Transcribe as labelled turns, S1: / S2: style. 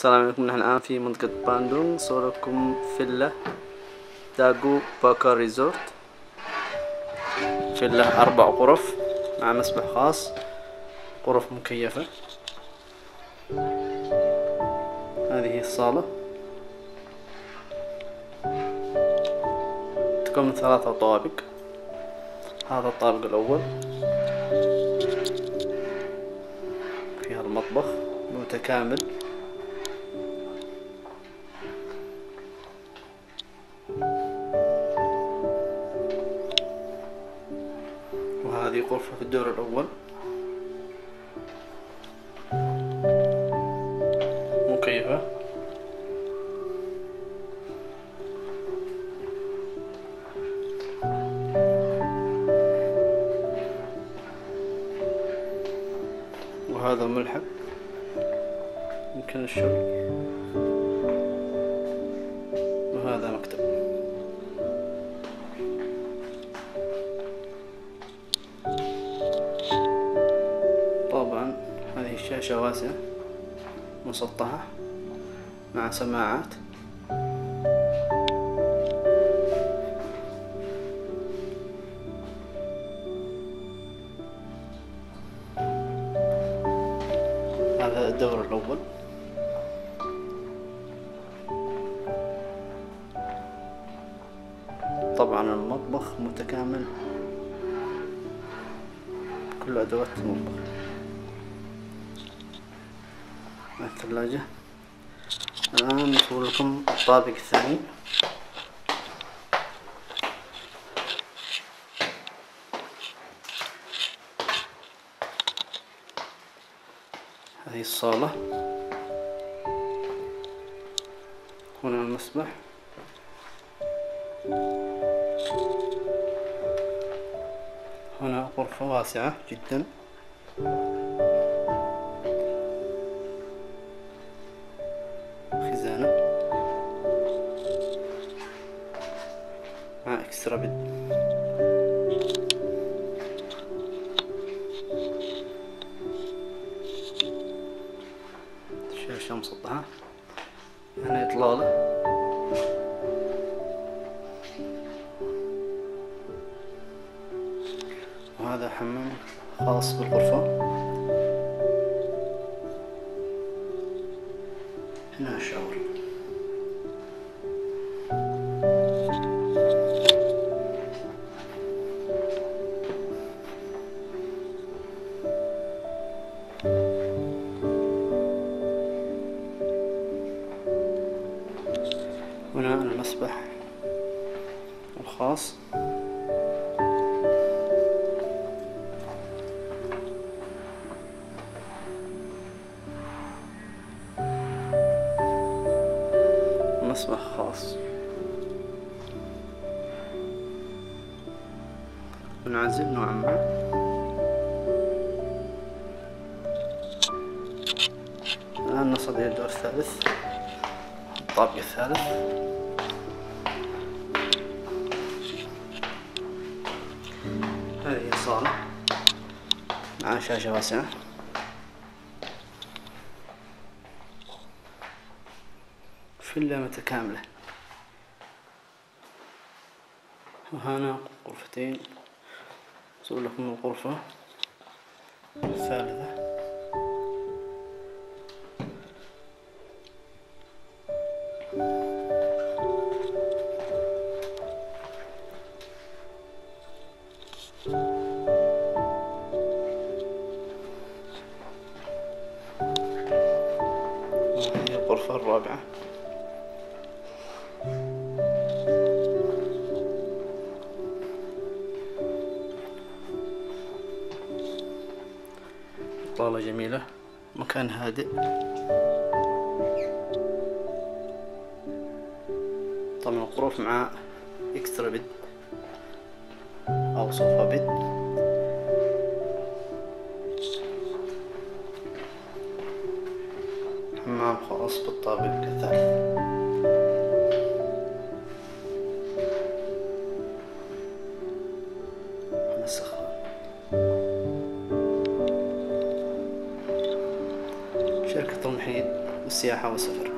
S1: السلام عليكم. نحن الآن في منطقة باندونغ. صور لكم فيلا داغو باكا resort. فيلا أربع غرف مع مسبح خاص. غرف مكيفة. هذه الصالة. تكون من ثلاثة طوابق هذا الطابق الأول. فيها المطبخ متكامل. وهذه غرفة في الدور الأول. مكيفة. وهذا ملحق يمكن الشغل. وهذا مكتب. الشاشة واسعة مسطحة مع سماعات. هذا الدور الأول. طبعا المطبخ متكامل. كل أدوات المطبخ. الثلاجة. الآن نصور لكم الطابق الثاني. هذه الصالة. هنا المسبح. هنا غرفة واسعة جدا. اكسترا بيد شاشة مسطحة هنا إطلالة وهذا حمام خاص بالغرفة. هنا الشاور هنا المسبح الخاص. مسبح خاص. منعزل نوعا ما. الآن نصل إلى الدور الثالث. الطابق الثالث هذه الصالة مع شاشة واسعة فيلا متكاملة وهنا غرفتين. أصور لكم الغرفة الثالثة. الغرفة الرابعة. إطلالة جميلة. مكان هادئ. طبعا الغرف مع اكسترا بيد أو صوفا بيد حمام خاص بالطابق الثالث شركة تمحيط السياحة والسفر